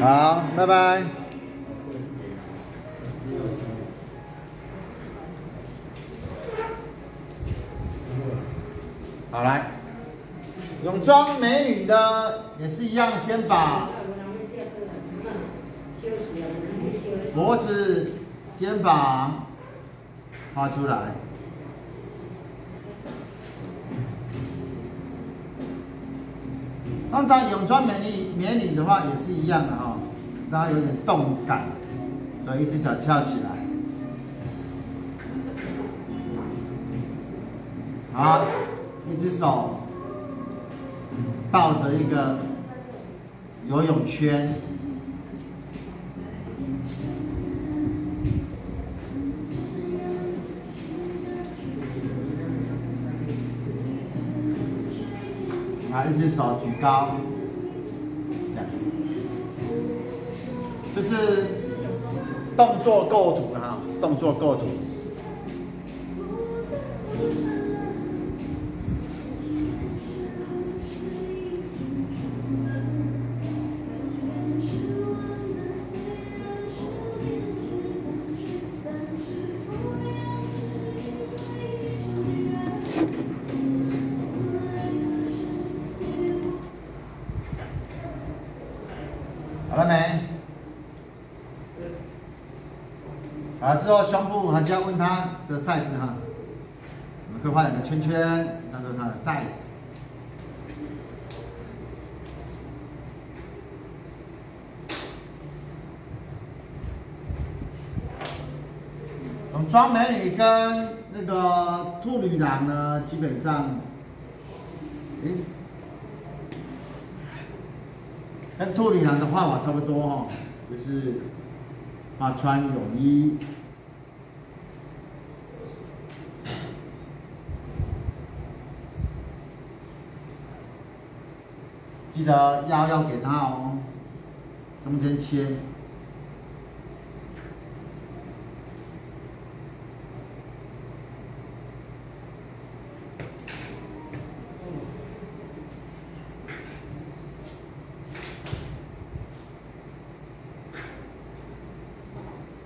好，拜拜。好来，泳装美女的也是一样，先把脖子、肩膀画出来。通常泳装美女美女的话也是一样的哈、大家有点动感，所以一只脚翘起来。好，一只手抱着一个游泳圈，啊，一只手举高，这样，这是动作构图哈，动作构图。之后，胸部还是要问它的 size 哈。我们可以画两个圈圈，当做它的 size。泳装美女跟那个兔女郎呢，基本上，诶。跟兔女郎的画法差不多哦，就是画穿泳衣，记得腰要给他哦，中间切。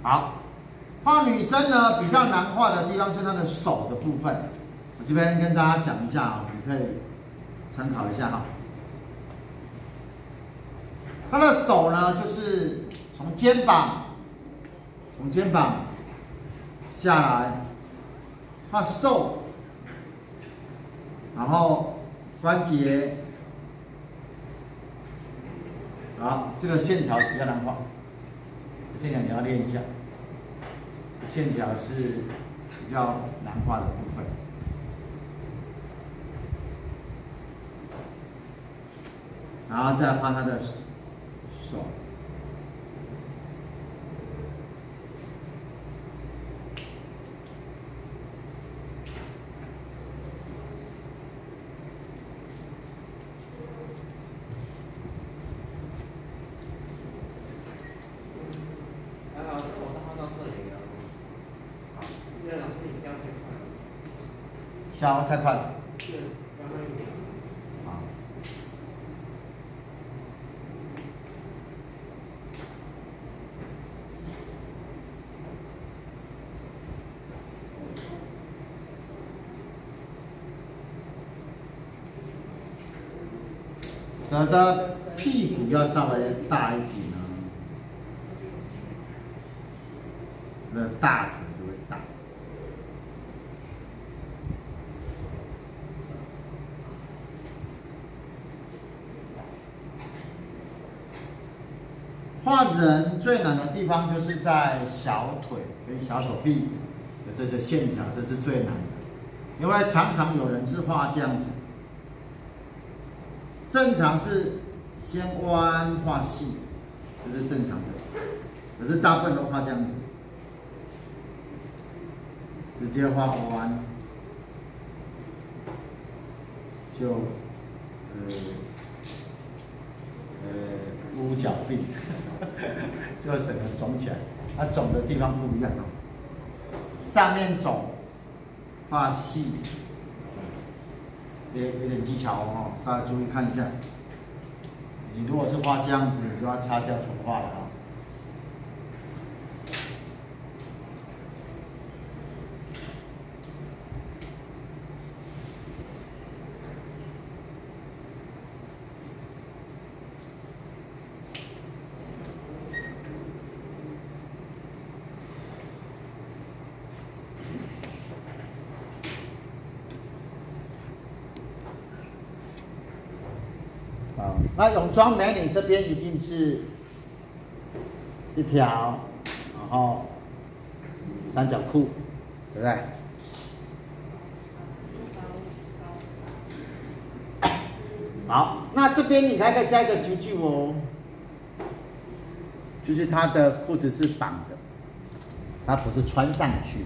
好，画女生呢比较难画的地方是她的手的部分，我这边跟大家讲一下啊，你可以参考一下哈。他的手呢就是从肩膀，从肩膀下来画瘦，然后关节，啊，这个线条比较难画。线条你要练一下，线条是比较难画的部分。然后再画他的手，哎，老师，我是画到这里了。太快了。消太快了。是，慢慢一点。好。蛇的屁股要稍微大一点呢，那大腿就会大。画人最难的地方就是在小腿跟小手臂的这些线条，这是最难的，因为常常有人是画这样子，正常是先弯画细，这是正常的，可是大部分都画这样子，直接画弯，就呃。呃，乌角病，就整个肿起来，它肿的地方不一样哦。上面肿，画细，有有点技巧哦，大家注意看一下。你如果是画这样子，你就要擦掉重画了啊。好，那泳装美领这边一定是一条，然后三角裤，对不对？好，那这边你还可以加一个句句哦，就是它的裤子是绑的，它不是穿上去的。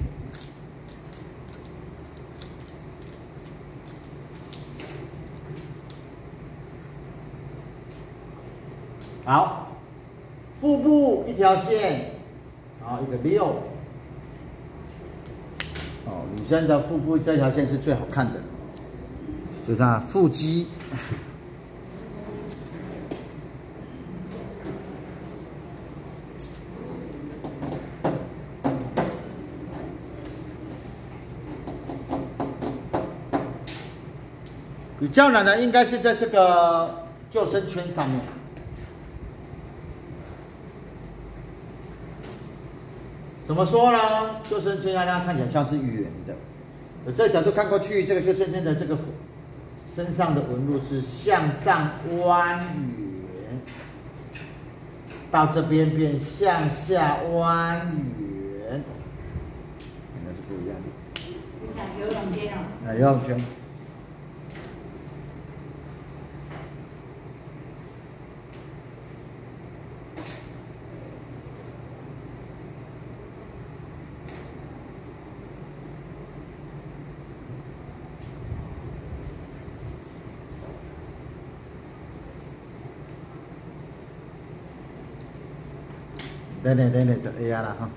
好，腹部一条线，然后一个六。哦，女生的腹部这条线是最好看的，就它腹肌。比较难的应该是在这个救生圈上面。怎么说呢？救生圈要让它看起来像是圆的，我这个角度看过去，这个救生圈的这个身上的纹路是向上弯圆，到这边变向下弯圆，应该是不一样的。你想游泳圈哦？啊，游泳圈。等等等等，等一下了哈。